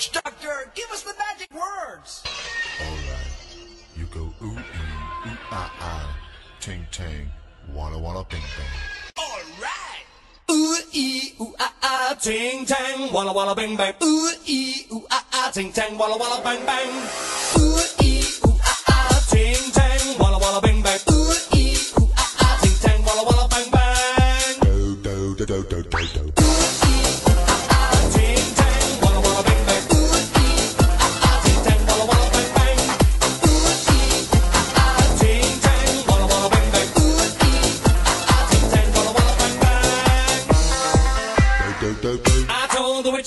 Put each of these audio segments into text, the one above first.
Witch doctor, give us the magic words. Alright. You go ooh ee, ooh ah ah, ting tang, walla walla bing bang. All right. Ooh ee ooh ah ah, ting tang, walla walla bang bang. Ooh ee ooh ah ah, ting tang, walla walla bang bang. Ooh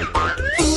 Radio Contest.